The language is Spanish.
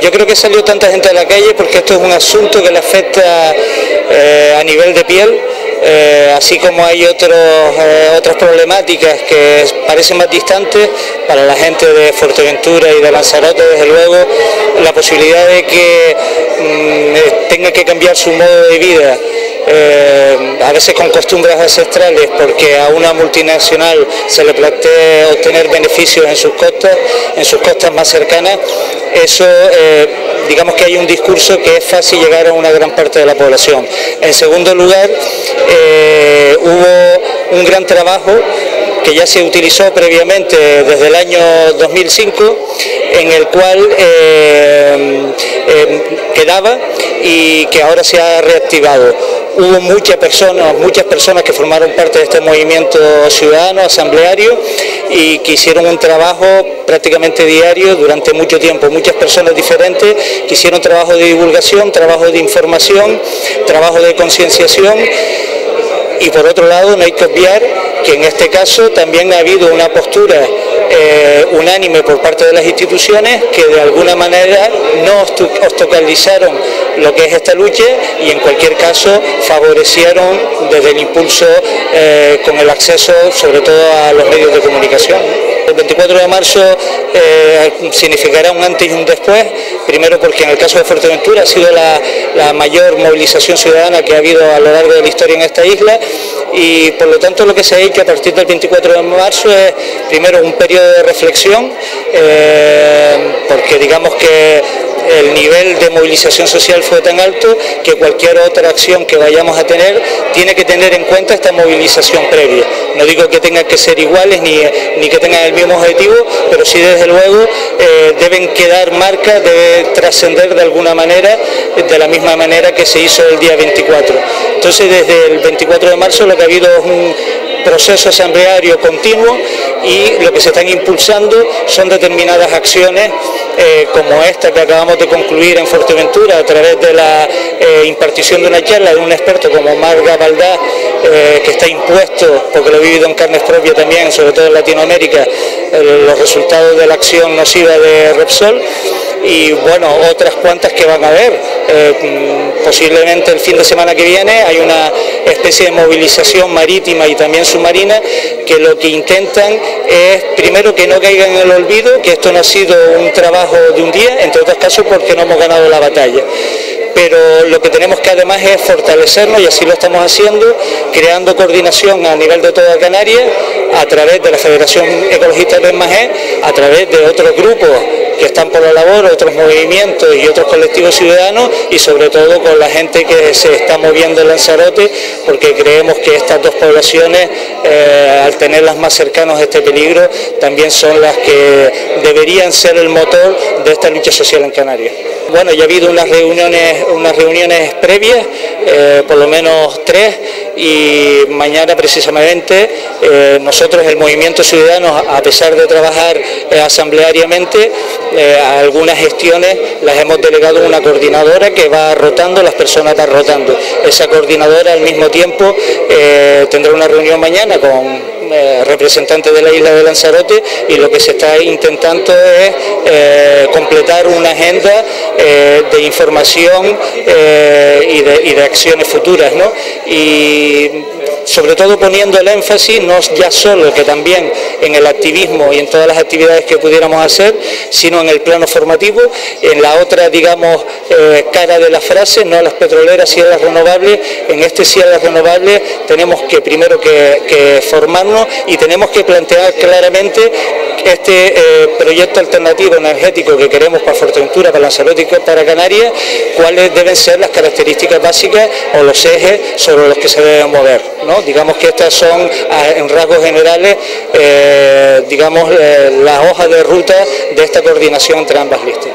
Yo creo que salió tanta gente a la calle porque esto es un asunto que le afecta eh, a nivel de piel, eh, así como hay otros, eh, otras problemáticas que parecen más distantes para la gente de Fuerteventura y de Lanzarote, desde luego, la posibilidad de que mm, tenga que cambiar su modo de vida a veces con costumbres ancestrales, porque a una multinacional se le plantea obtener beneficios en sus costas, en sus costas más cercanas, eso eh, digamos que hay un discurso que es fácil llegar a una gran parte de la población. En segundo lugar, eh, hubo un gran trabajo que ya se utilizó previamente desde el año 2005, en el cual quedaba y que ahora se ha reactivado hubo muchas personas, muchas personas que formaron parte de este movimiento ciudadano, asambleario, y que hicieron un trabajo prácticamente diario durante mucho tiempo. Muchas personas diferentes que hicieron trabajo de divulgación, trabajo de información, trabajo de concienciación. Y por otro lado, no hay que obviar que en este caso también ha habido una postura eh, unánime por parte de las instituciones que de alguna manera no obstaculizaron lo que es esta lucha y en cualquier caso favorecieron desde el impulso eh, con el acceso sobre todo a los medios de comunicación. El 24 de marzo eh, significará un antes y un después, primero porque en el caso de Fuerteventura ha sido la, la mayor movilización ciudadana que ha habido a lo largo de la historia en esta isla y por lo tanto lo que se ha hecho a partir del 24 de marzo es primero un periodo de reflexión, eh, porque digamos que el nivel de movilización social fue tan alto que cualquier otra acción que vayamos a tener tiene que tener en cuenta esta movilización previa. No digo que tengan que ser iguales ni, ni que tengan el mismo objetivo, pero sí desde luego eh, deben quedar marcas, debe trascender de alguna manera, de la misma manera que se hizo el día 24. Entonces desde el 24 de marzo lo que ha habido es un proceso asambleario continuo y lo que se están impulsando son determinadas acciones eh, como esta que acabamos de concluir en Fuerteventura a través de la eh, impartición de una charla de un experto como Marga Valdá, eh, que está impuesto, porque lo he vivido en carnes propias también, sobre todo en Latinoamérica, los resultados de la acción nociva de Repsol y bueno, otras cuantas que van a haber. Mm, posiblemente el fin de semana que viene hay una especie de movilización marítima y también submarina que lo que intentan es primero que no caigan en el olvido, que esto no ha sido un trabajo de un día, entre otros casos porque no hemos ganado la batalla pero lo que tenemos que además es fortalecernos y así lo estamos haciendo, creando coordinación a nivel de toda Canarias, a través de la Federación Ecologista de Magé, a través de otros grupos que están por la labor, otros movimientos y otros colectivos ciudadanos y sobre todo con la gente que se está moviendo en Lanzarote porque creemos que estas dos poblaciones, eh, al tenerlas más cercanas a este peligro, también son las que deberían ser el motor esta lucha social en Canarias. Bueno, ya ha habido unas reuniones, unas reuniones previas, eh, por lo menos tres, y mañana precisamente eh, nosotros, el Movimiento Ciudadano, a pesar de trabajar eh, asambleariamente, algunas gestiones las hemos delegado a una coordinadora que va rotando, las personas van rotando. Esa coordinadora al mismo tiempo tendrá una reunión mañana con eh, representante de la isla de Lanzarote y lo que se está intentando es eh, una agenda eh, de información y de, acciones futuras. Y sobre todo poniendo el énfasis no ya solo que también en el activismo y en todas las actividades que pudiéramos hacer, sino en el plano formativo, en la otra, digamos, cara de la frase, no a las petroleras y a las renovables, en este sí a las renovables tenemos que primero que formarnos y tenemos que plantear claramente este eh, proyecto alternativo energético que queremos para Fuerteventura, para Lanzarote y para Canarias, cuáles deben ser las características básicas o los ejes sobre los que se deben mover. ¿no? Digamos que estas son, en rasgos generales, eh, digamos, eh, las hojas de ruta de esta coordinación entre ambas listas.